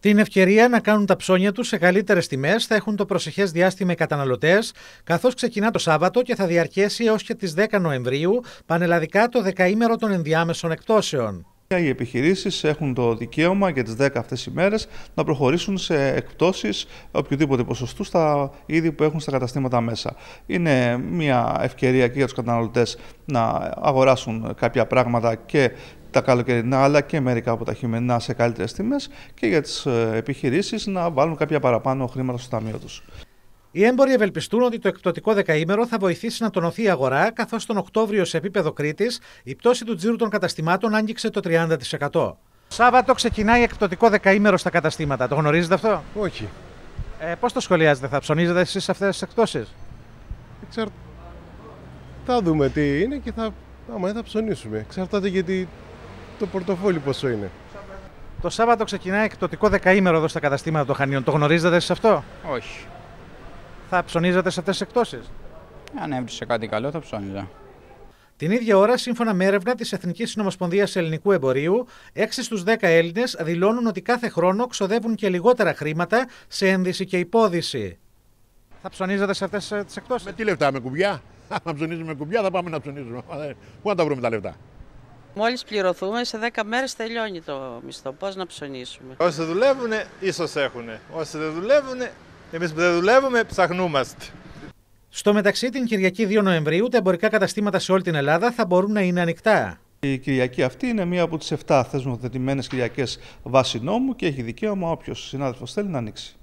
Την ευκαιρία να κάνουν τα ψώνια τους σε καλύτερες τιμές θα έχουν το προσεχές διάστημα οι καταναλωτές, καθώς ξεκινά το Σάββατο και θα διαρκέσει έως και τις 10 Νοεμβρίου πανελλαδικά το δεκαήμερο των ενδιάμεσων εκτόσεων. Οι επιχειρήσεις έχουν το δικαίωμα για τις 10 αυτές ημέρες να προχωρήσουν σε εκπτώσει οποιοδήποτε ποσοστού στα είδη που έχουν στα καταστήματα μέσα. Είναι μια ευκαιρία και για τους καταναλωτές να αγοράσουν κάποια πράγματα και τα καλοκαιρινά αλλά και μερικά από τα χειμερινά σε καλύτερες τιμές και για τις ε, επιχειρήσεις να βάλουν κάποια παραπάνω χρήματα στο ταμείο τους. Οι έμποροι ευελπιστούν ότι το εκπτωτικό δεκαήμερο θα βοηθήσει να τονωθεί η αγορά, καθώς τον Οκτώβριο σε επίπεδο Κρήτης η πτώση του τζίρου των καταστημάτων άγγιξε το 30%. Σάββατο ξεκινάει εκπτωτικό δεκαήμερο στα καταστήματα. Το γνωρίζετε αυτό; Όχι. Ε, Πώς το σχολιάζετε, θα ψωνίζετε εσείς αυτές τις εκτόσει. Εξαρ... Θα δούμε τι είναι και θα, άμα θα ψωνίσουμε. Εξαρτάται γιατί το πορτοφόλι πόσο είναι. Το Σάββατο ξεκινάει εκπτωτικό δεκαήμερο εδώ στα καταστήματα των Χανίων. Το γνωρίζετε εσείς αυτό; Όχι. Θα ψωνίζετε σε αυτές τις εκτόσει. Αν έβρισε κάτι καλό θα ψώνιζα. Την ίδια ώρα, σύμφωνα με έρευνα της Εθνικής Συνομοσπονδίας Ελληνικού Εμπορίου, 6 στους 10 Έλληνες δηλώνουν ότι κάθε χρόνο ξοδεύουν και λιγότερα χρήματα σε ένδυση και υπόδηση. Θα ψωνίζετε σε αυτές τις εκτόσει. Με τι λεφτά, με κουμπιά; Αν ψωνίζουμε με κουμπιά, θα πάμε να ψωνίζουμε. Πού να τα βρούμε τα λεφτά; Μόλις πληρωθούμε, σε 10 μέρες τελειώνει το μισθό. Πώς να ψωνίσουμε. Όσοι δουλεύουν, ίσως έχουν. Όσοι δεν δουλεύουν, εμείς που δεν δουλεύουμε, ψαχνούμαστε. Στο μεταξύ, την Κυριακή 2 Νοεμβρίου, τα εμπορικά καταστήματα σε όλη την Ελλάδα θα μπορούν να είναι ανοιχτά. Η Κυριακή αυτή είναι μία από τις 7 θεσμοθετημένες Κυριακές βάση νόμου και έχει δικαίωμα όποιος συνάδελφος θέλει να ανοίξει.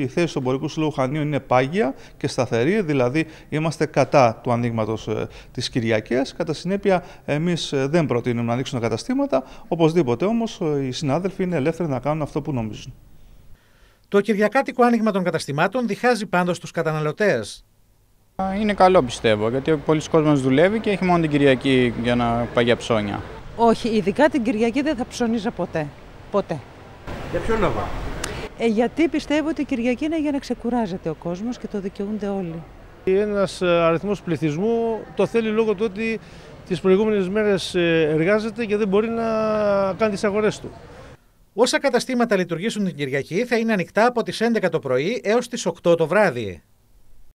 Η θέση του Εμπορικού Συλλόγου Χανίων είναι πάγια και σταθερή, δηλαδή είμαστε κατά του ανοίγματος ε, της Κυριακής. Κατά συνέπεια, εμείς ε, δεν προτείνουμε να ανοίξουν τα καταστήματα. Οπωσδήποτε όμως οι συνάδελφοι είναι ελεύθεροι να κάνουν αυτό που νομίζουν. Το κυριακάτικο άνοιγμα των καταστημάτων διχάζει πάντως τους καταναλωτές. Είναι καλό πιστεύω, γιατί πολλοί κόσμος δουλεύει και έχει μόνο την Κυριακή για να πάει για ψώνια. Όχι, ειδικά την Κυριακή δεν θα ψωνίζω ποτέ. Ποτέ. Για ποιο λόγο; Ε, γιατί πιστεύω ότι η Κυριακή είναι για να ξεκουράζεται ο κόσμος και το δικαιούνται όλοι. Ένας ε, αριθμός πληθυσμού το θέλει λόγω του ότι τις προηγούμενες μέρες ε, εργάζεται και δεν μπορεί να κάνει τις αγορές του. Όσα καταστήματα λειτουργήσουν την Κυριακή θα είναι ανοιχτά από τις 11 το πρωί έως τις 8 το βράδυ.